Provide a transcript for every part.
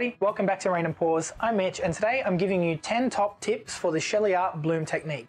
everybody, welcome back to Rain and Pours. I'm Mitch and today I'm giving you 10 top tips for the Sheleeart bloom technique.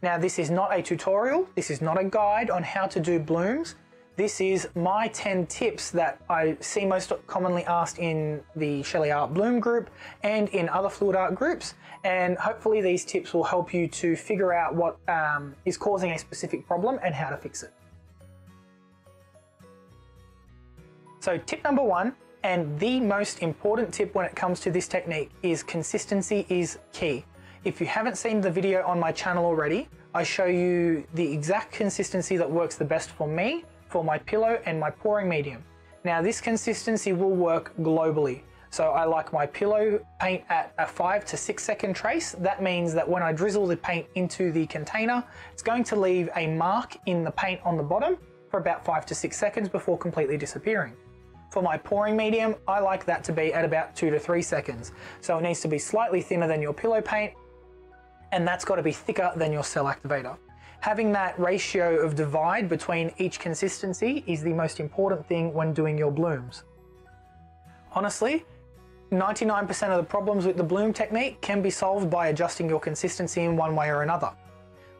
Now this is not a tutorial, this is not a guide on how to do blooms. This is my 10 tips that I see most commonly asked in the Sheleeart Bloom group and in other fluid art groups. And hopefully these tips will help you to figure out what um, is causing a specific problem and how to fix it. So tip number one, and the most important tip when it comes to this technique is consistency is key. If you haven't seen the video on my channel already, I show you the exact consistency that works the best for me, for my pillow and my pouring medium. Now this consistency will work globally. So I like my pillow paint at a five to six second trace. That means that when I drizzle the paint into the container, it's going to leave a mark in the paint on the bottom for about five to six seconds before completely disappearing. For my pouring medium, I like that to be at about two to three seconds. So it needs to be slightly thinner than your pillow paint, and that's got to be thicker than your cell activator. Having that ratio of divide between each consistency is the most important thing when doing your blooms. Honestly, 99% of the problems with the bloom technique can be solved by adjusting your consistency in one way or another.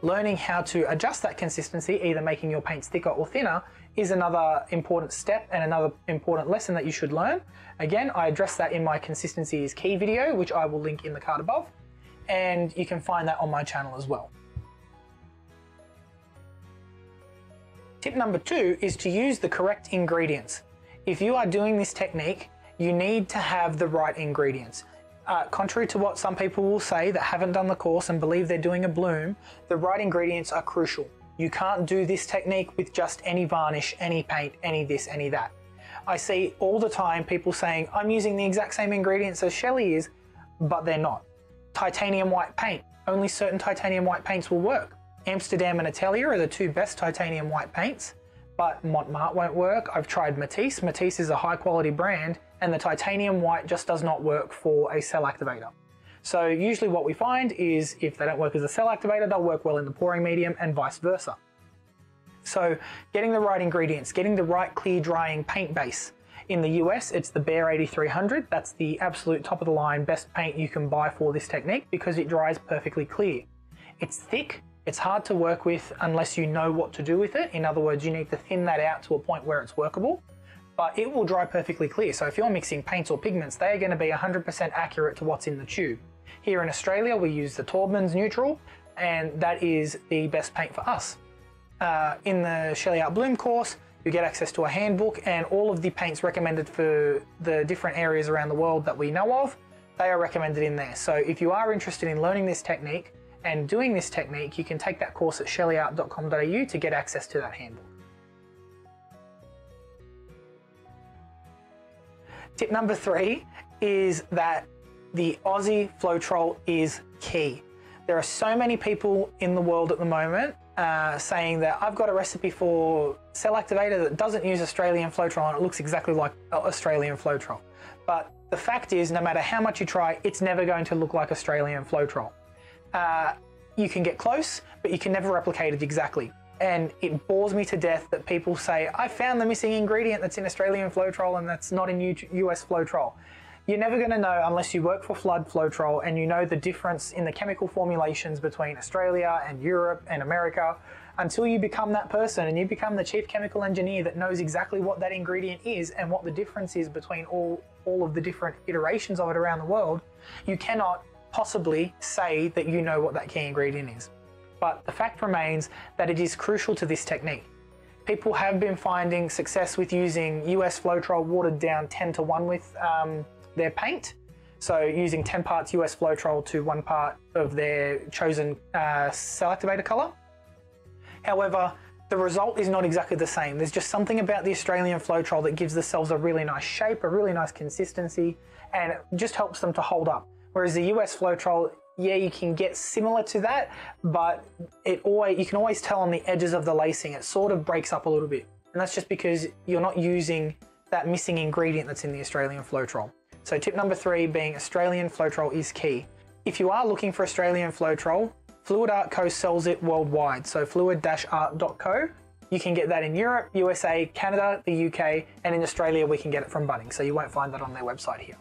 Learning how to adjust that consistency, either making your paints thicker or thinner, is another important step and another important lesson that you should learn. Again, I address that in my consistency is key video, which I will link in the card above, and you can find that on my channel as well. Tip number two is to use the correct ingredients. If you are doing this technique, you need to have the right ingredients. Uh, contrary to what some people will say that haven't done the course and believe they're doing a bloom, the right ingredients are crucial. You can't do this technique with just any varnish, any paint, any this, any that. I see all the time people saying, I'm using the exact same ingredients as Shelee is, but they're not. Titanium white paint. Only certain titanium white paints will work. Amsterdam and Atelier are the two best titanium white paints, but Montmartre won't work. I've tried Matisse. Matisse is a high quality brand and the titanium white just does not work for a cell activator. So usually what we find is if they don't work as a cell activator, they'll work well in the pouring medium and vice versa. So getting the right ingredients, getting the right clear drying paint base. In the US, it's the Behr 8300. That's the absolute top of the line best paint you can buy for this technique because it dries perfectly clear. It's thick, it's hard to work with unless you know what to do with it. In other words, you need to thin that out to a point where it's workable but it will dry perfectly clear. So if you're mixing paints or pigments, they are going to be 100% accurate to what's in the tube. Here in Australia, we use the Taubmans Neutral, and that is the best paint for us. Uh, in the Sheleeart Bloom course, you get access to a handbook and all of the paints recommended for the different areas around the world that we know of, they are recommended in there. So if you are interested in learning this technique and doing this technique, you can take that course at sheleeart.com.au to get access to that handbook. Tip number three is that the Aussie Floetrol is key. There are so many people in the world at the moment uh, saying that I've got a recipe for cell activator that doesn't use Australian Floetrol and it looks exactly like Australian Floetrol. But the fact is, no matter how much you try, it's never going to look like Australian Floetrol. Uh, you can get close, but you can never replicate it exactly and it bores me to death that people say, I found the missing ingredient that's in Australian Floetrol and that's not in US Floetrol. You're never going to know unless you work for Flood Flow Floetrol and you know the difference in the chemical formulations between Australia and Europe and America until you become that person and you become the chief chemical engineer that knows exactly what that ingredient is and what the difference is between all, all of the different iterations of it around the world, you cannot possibly say that you know what that key ingredient is but the fact remains that it is crucial to this technique. People have been finding success with using US Floetrol watered down 10 to 1 with um, their paint. So using 10 parts US Floetrol to one part of their chosen uh, cell activator color. However, the result is not exactly the same. There's just something about the Australian Floetrol that gives the cells a really nice shape, a really nice consistency, and just helps them to hold up. Whereas the US Floetrol yeah, you can get similar to that, but it always you can always tell on the edges of the lacing, it sort of breaks up a little bit. And that's just because you're not using that missing ingredient that's in the Australian Floetrol. So tip number three being Australian Floetrol is key. If you are looking for Australian Floetrol, Fluid Art Co sells it worldwide. So fluid-art.co. You can get that in Europe, USA, Canada, the UK, and in Australia we can get it from Bunnings. So you won't find that on their website here.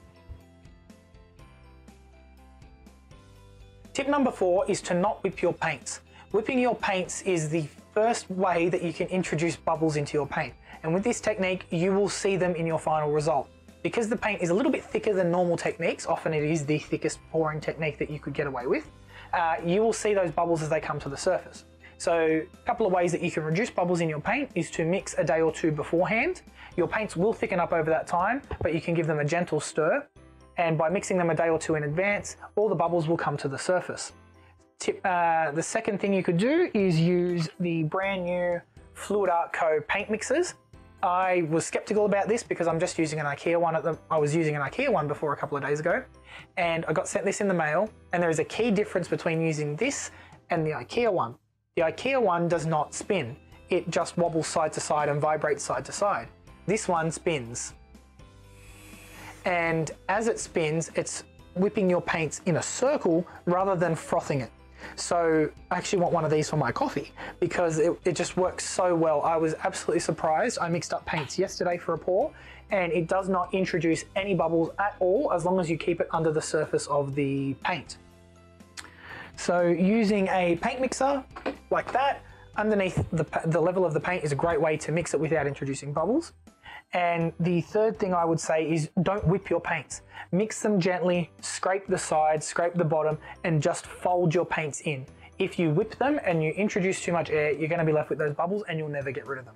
Tip number four is to not whip your paints. Whipping your paints is the first way that you can introduce bubbles into your paint. And with this technique, you will see them in your final result. Because the paint is a little bit thicker than normal techniques, often it is the thickest pouring technique that you could get away with, uh, you will see those bubbles as they come to the surface. So a couple of ways that you can reduce bubbles in your paint is to mix a day or two beforehand. Your paints will thicken up over that time, but you can give them a gentle stir. And by mixing them a day or two in advance, all the bubbles will come to the surface. Tip, uh, the second thing you could do is use the brand new Fluid Art Co paint mixers. I was skeptical about this because I'm just using an IKEA one at the, I was using an IKEA one before a couple of days ago and I got sent this in the mail and there is a key difference between using this and the IKEA one. The IKEA one does not spin. It just wobbles side to side and vibrates side to side. This one spins. And as it spins, it's whipping your paints in a circle rather than frothing it. So I actually want one of these for my coffee because it, it just works so well. I was absolutely surprised. I mixed up paints yesterday for a pour and it does not introduce any bubbles at all as long as you keep it under the surface of the paint. So using a paint mixer like that underneath the, the level of the paint is a great way to mix it without introducing bubbles. And the third thing I would say is don't whip your paints. Mix them gently, scrape the sides, scrape the bottom, and just fold your paints in. If you whip them and you introduce too much air, you're gonna be left with those bubbles and you'll never get rid of them.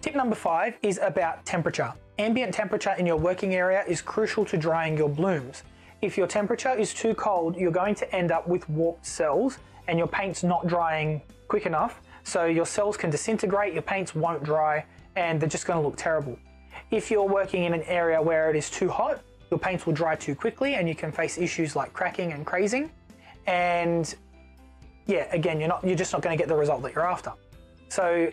Tip number five is about temperature. Ambient temperature in your working area is crucial to drying your blooms. If your temperature is too cold, you're going to end up with warped cells and your paint's not drying quick enough so your cells can disintegrate, your paints won't dry, and they're just gonna look terrible. If you're working in an area where it is too hot, your paints will dry too quickly and you can face issues like cracking and crazing. And yeah, again, you're not you're just not gonna get the result that you're after. So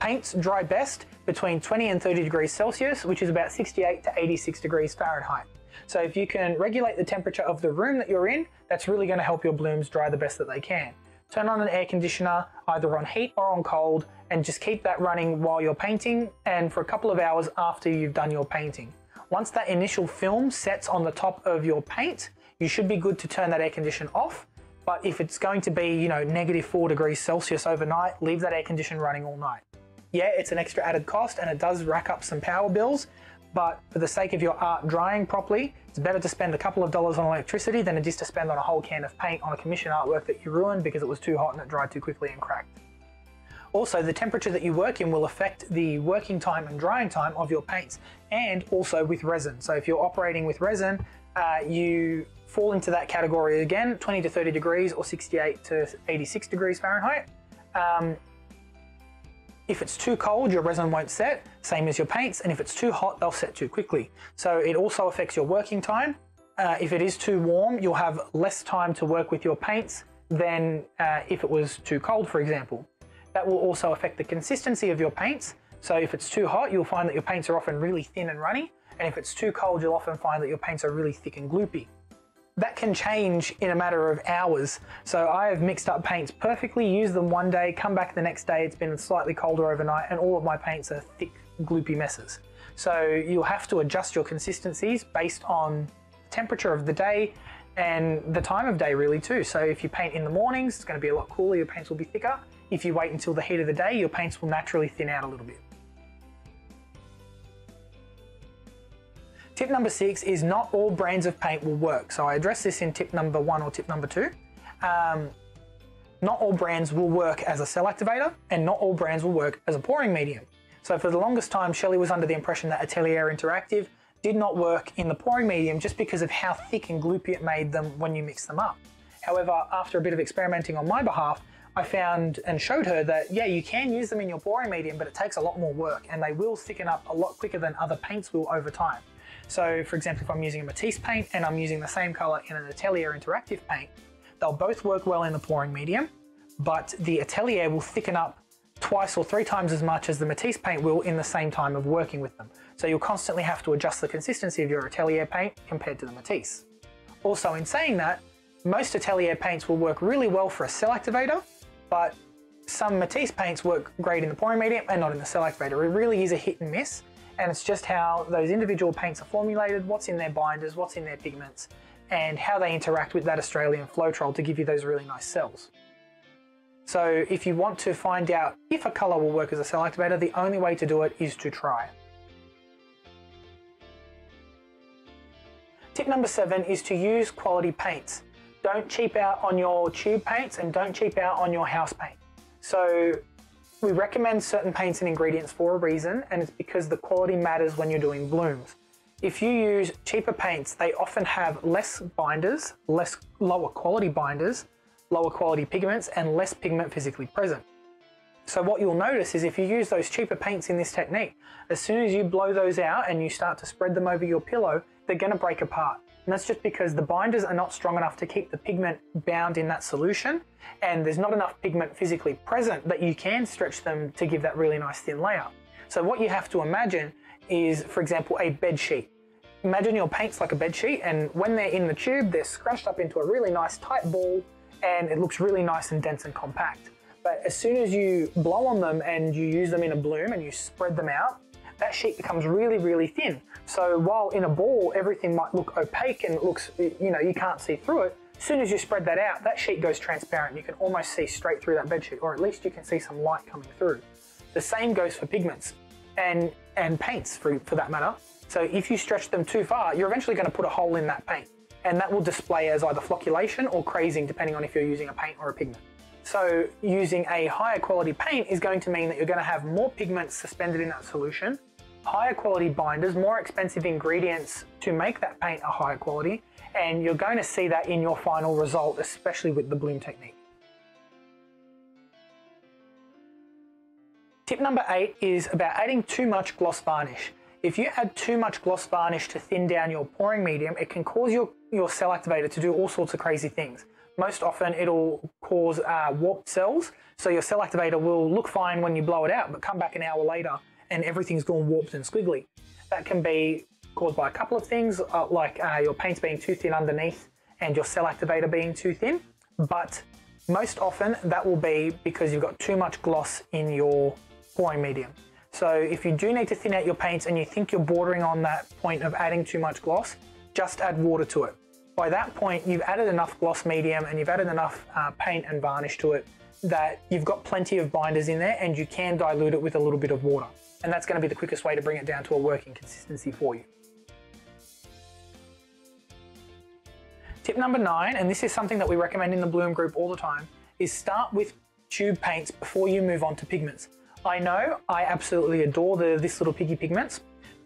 paints dry best between 20 and 30 degrees Celsius, which is about 68 to 86 degrees Fahrenheit. So if you can regulate the temperature of the room that you're in, that's really gonna help your blooms dry the best that they can turn on an air conditioner either on heat or on cold and just keep that running while you're painting and for a couple of hours after you've done your painting. Once that initial film sets on the top of your paint, you should be good to turn that air conditioner off. But if it's going to be, you know, negative four degrees Celsius overnight, leave that air conditioner running all night. Yeah, it's an extra added cost and it does rack up some power bills, but for the sake of your art drying properly, it's better to spend a couple of dollars on electricity than it is to spend on a whole can of paint on a commission artwork that you ruined because it was too hot and it dried too quickly and cracked. Also, the temperature that you work in will affect the working time and drying time of your paints and also with resin. So if you're operating with resin, uh, you fall into that category again, 20 to 30 degrees or 68 to 86 degrees Fahrenheit. Um, if it's too cold, your resin won't set, same as your paints, and if it's too hot, they'll set too quickly. So it also affects your working time. Uh, if it is too warm, you'll have less time to work with your paints than uh, if it was too cold, for example. That will also affect the consistency of your paints. So if it's too hot, you'll find that your paints are often really thin and runny. And if it's too cold, you'll often find that your paints are really thick and gloopy that can change in a matter of hours. So I have mixed up paints perfectly, used them one day, come back the next day, it's been slightly colder overnight, and all of my paints are thick, gloopy messes. So you'll have to adjust your consistencies based on temperature of the day and the time of day really too. So if you paint in the mornings, it's gonna be a lot cooler, your paints will be thicker. If you wait until the heat of the day, your paints will naturally thin out a little bit. Tip number six is not all brands of paint will work. So I address this in tip number one or tip number two. Um, not all brands will work as a cell activator and not all brands will work as a pouring medium. So for the longest time, Shelee was under the impression that Atelier Interactive did not work in the pouring medium just because of how thick and gloopy it made them when you mix them up. However, after a bit of experimenting on my behalf, I found and showed her that, yeah, you can use them in your pouring medium, but it takes a lot more work and they will thicken up a lot quicker than other paints will over time. So for example, if I'm using a Matisse paint and I'm using the same color in an Atelier interactive paint, they'll both work well in the pouring medium, but the Atelier will thicken up twice or three times as much as the Matisse paint will in the same time of working with them. So you'll constantly have to adjust the consistency of your Atelier paint compared to the Matisse. Also in saying that, most Atelier paints will work really well for a cell activator, but some Matisse paints work great in the pouring medium and not in the cell activator. It really is a hit and miss and it's just how those individual paints are formulated, what's in their binders, what's in their pigments, and how they interact with that Australian Floetrol to give you those really nice cells. So if you want to find out if a colour will work as a cell activator, the only way to do it is to try. Tip number seven is to use quality paints. Don't cheap out on your tube paints and don't cheap out on your house paint. So we recommend certain paints and ingredients for a reason, and it's because the quality matters when you're doing blooms. If you use cheaper paints, they often have less binders, less lower quality binders, lower quality pigments, and less pigment physically present. So what you'll notice is if you use those cheaper paints in this technique, as soon as you blow those out and you start to spread them over your pillow, they're going to break apart. And that's just because the binders are not strong enough to keep the pigment bound in that solution, and there's not enough pigment physically present that you can stretch them to give that really nice thin layer. So what you have to imagine is, for example, a bed sheet. Imagine your paint's like a bed sheet, and when they're in the tube, they're scrunched up into a really nice tight ball, and it looks really nice and dense and compact. But as soon as you blow on them and you use them in a bloom and you spread them out, that sheet becomes really, really thin. So while in a ball, everything might look opaque and looks, you know, you can't see through it, as soon as you spread that out, that sheet goes transparent. You can almost see straight through that bed sheet, or at least you can see some light coming through. The same goes for pigments and, and paints for, for that matter. So if you stretch them too far, you're eventually going to put a hole in that paint and that will display as either flocculation or crazing depending on if you're using a paint or a pigment. So using a higher quality paint is going to mean that you're going to have more pigments suspended in that solution, higher quality binders, more expensive ingredients to make that paint a higher quality, and you're going to see that in your final result, especially with the bloom technique. Tip number eight is about adding too much gloss varnish. If you add too much gloss varnish to thin down your pouring medium, it can cause your, your cell activator to do all sorts of crazy things most often it'll cause uh, warped cells. So your cell activator will look fine when you blow it out, but come back an hour later and everything's gone warped and squiggly. That can be caused by a couple of things, uh, like uh, your paint's being too thin underneath and your cell activator being too thin. But most often that will be because you've got too much gloss in your pouring medium. So if you do need to thin out your paints and you think you're bordering on that point of adding too much gloss, just add water to it by that point, you've added enough gloss medium and you've added enough uh, paint and varnish to it that you've got plenty of binders in there and you can dilute it with a little bit of water. And that's going to be the quickest way to bring it down to a working consistency for you. Tip number nine, and this is something that we recommend in the Bloom group all the time, is start with tube paints before you move on to pigments. I know I absolutely adore the This Little Piggy pigments,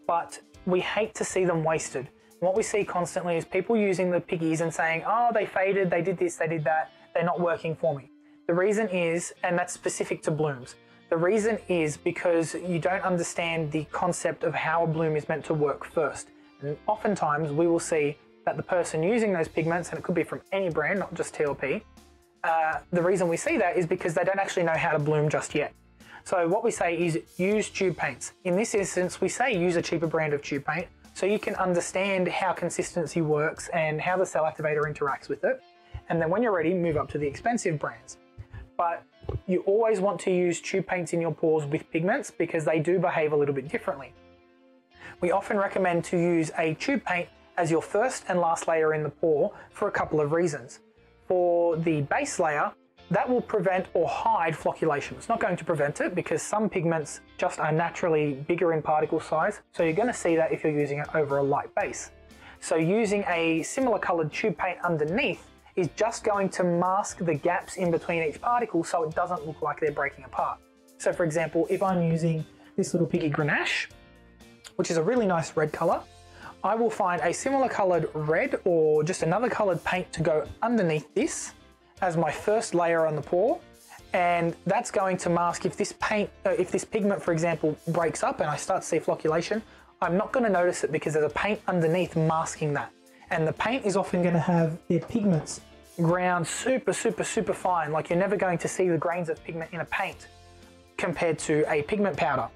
but we hate to see them wasted. What we see constantly is people using the piggies and saying, oh, they faded, they did this, they did that, they're not working for me. The reason is, and that's specific to blooms, the reason is because you don't understand the concept of how a bloom is meant to work first. And oftentimes we will see that the person using those pigments, and it could be from any brand, not just TLP, uh, the reason we see that is because they don't actually know how to bloom just yet. So what we say is use tube paints. In this instance, we say use a cheaper brand of tube paint so you can understand how consistency works and how the cell activator interacts with it. And then when you're ready, move up to the expensive brands. But you always want to use tube paints in your pours with pigments because they do behave a little bit differently. We often recommend to use a tube paint as your first and last layer in the pour for a couple of reasons. For the base layer, that will prevent or hide flocculation. It's not going to prevent it because some pigments just are naturally bigger in particle size, so you're going to see that if you're using it over a light base. So using a similar coloured tube paint underneath is just going to mask the gaps in between each particle so it doesn't look like they're breaking apart. So for example, if I'm using this little piggy Grenache, which is a really nice red colour, I will find a similar coloured red or just another coloured paint to go underneath this as my first layer on the pour and that's going to mask if this paint, uh, if this pigment for example breaks up and I start to see flocculation, I'm not going to notice it because there's a paint underneath masking that. And the paint is often going to have their pigments ground super, super, super fine. Like you're never going to see the grains of pigment in a paint compared to a pigment powder.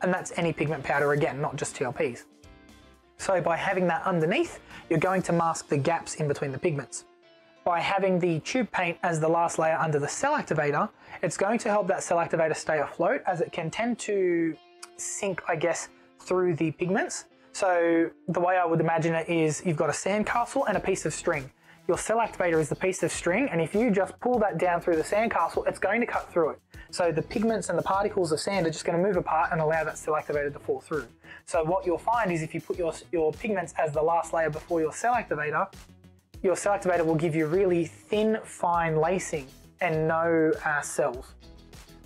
And that's any pigment powder again, not just TLPs. So by having that underneath, you're going to mask the gaps in between the pigments by having the tube paint as the last layer under the cell activator, it's going to help that cell activator stay afloat as it can tend to sink, I guess, through the pigments. So the way I would imagine it is you've got a sandcastle and a piece of string. Your cell activator is the piece of string, and if you just pull that down through the sandcastle, it's going to cut through it. So the pigments and the particles of sand are just going to move apart and allow that cell activator to fall through. So what you'll find is if you put your, your pigments as the last layer before your cell activator, your cell activator will give you really thin, fine lacing and no uh, cells.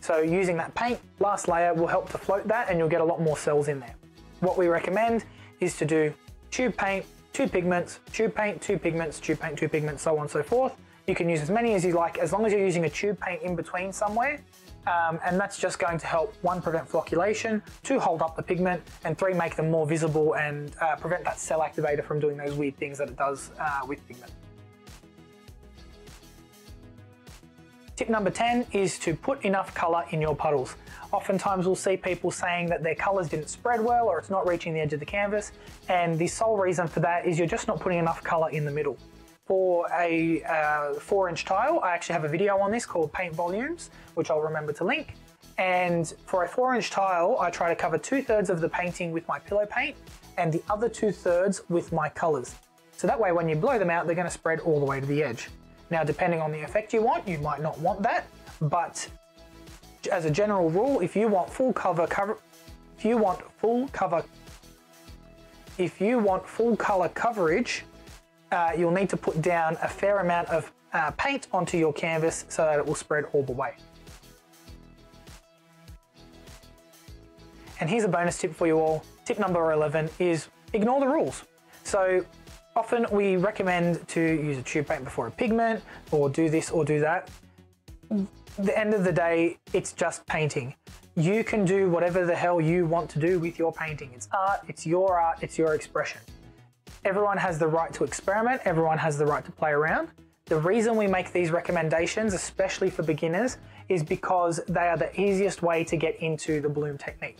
So using that paint last layer will help to float that and you'll get a lot more cells in there. What we recommend is to do tube paint, two pigments, tube paint, two pigments, tube paint, two pigments, so on and so forth. You can use as many as you like as long as you're using a tube paint in between somewhere. Um, and that's just going to help one, prevent flocculation, two, hold up the pigment, and three, make them more visible and uh, prevent that cell activator from doing those weird things that it does uh, with pigment. Tip number 10 is to put enough color in your puddles. Oftentimes we'll see people saying that their colors didn't spread well or it's not reaching the edge of the canvas. And the sole reason for that is you're just not putting enough color in the middle. For a uh, four inch tile, I actually have a video on this called Paint Volumes, which I'll remember to link. And for a four inch tile, I try to cover two thirds of the painting with my pillow paint and the other two thirds with my colors. So that way when you blow them out, they're gonna spread all the way to the edge. Now, depending on the effect you want, you might not want that, but as a general rule, if you want full cover cover, if you want full cover, if you want full color coverage, uh, you'll need to put down a fair amount of uh, paint onto your canvas so that it will spread all the way. And here's a bonus tip for you all. Tip number 11 is ignore the rules. So Often we recommend to use a tube paint before a pigment or do this or do that. the end of the day, it's just painting. You can do whatever the hell you want to do with your painting. It's art, it's your art, it's your expression. Everyone has the right to experiment, everyone has the right to play around. The reason we make these recommendations, especially for beginners, is because they are the easiest way to get into the bloom technique.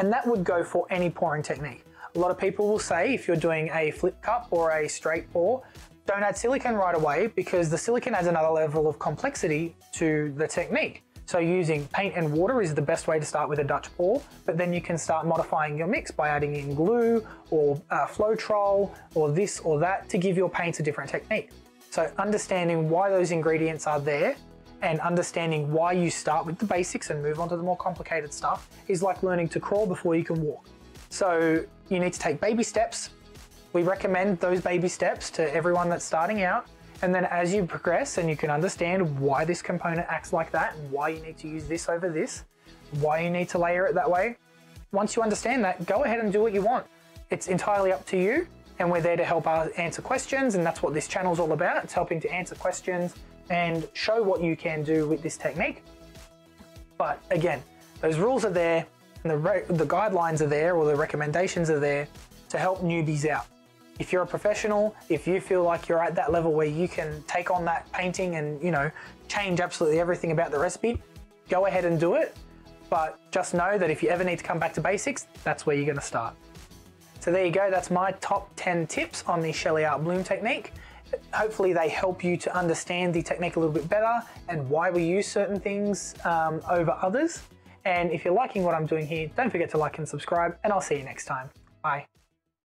And that would go for any pouring technique. A lot of people will say if you're doing a flip cup or a straight pour, don't add silicone right away because the silicone adds another level of complexity to the technique. So using paint and water is the best way to start with a Dutch pour, but then you can start modifying your mix by adding in glue or uh, Floetrol or this or that to give your paints a different technique. So understanding why those ingredients are there and understanding why you start with the basics and move on to the more complicated stuff is like learning to crawl before you can walk. So you need to take baby steps. We recommend those baby steps to everyone that's starting out. And then as you progress and you can understand why this component acts like that and why you need to use this over this, why you need to layer it that way, once you understand that, go ahead and do what you want. It's entirely up to you and we're there to help answer questions and that's what this channel is all about. It's helping to answer questions and show what you can do with this technique. But again, those rules are there and the, the guidelines are there or the recommendations are there to help newbies out. If you're a professional, if you feel like you're at that level where you can take on that painting and, you know, change absolutely everything about the recipe, go ahead and do it. But just know that if you ever need to come back to basics, that's where you're going to start. So there you go, that's my top 10 tips on the Sheleeart Bloom technique. Hopefully they help you to understand the technique a little bit better and why we use certain things um, over others. And if you're liking what I'm doing here, don't forget to like and subscribe, and I'll see you next time. Bye.